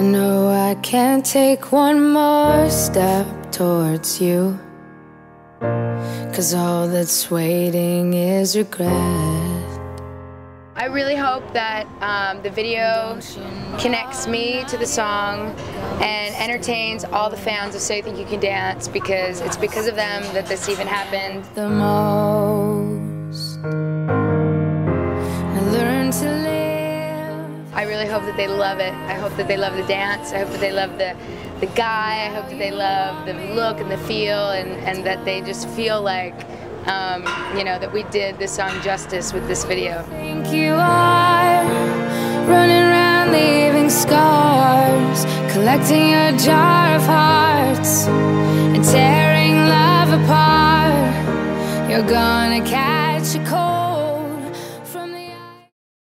I know I can't take one more step towards you. Cause all that's waiting is regret. I really hope that um, the video connects me to the song and entertains all the fans of So You Think You Can Dance because it's because of them that this even happened. The most. I learned to live. I really hope that they love it. I hope that they love the dance. I hope that they love the, the guy. I hope that they love the look and the feel and, and that they just feel like, um, you know, that we did this song justice with this video. think you are running around leaving scars, collecting a jar of hearts and tearing love apart. You're gonna catch a cold.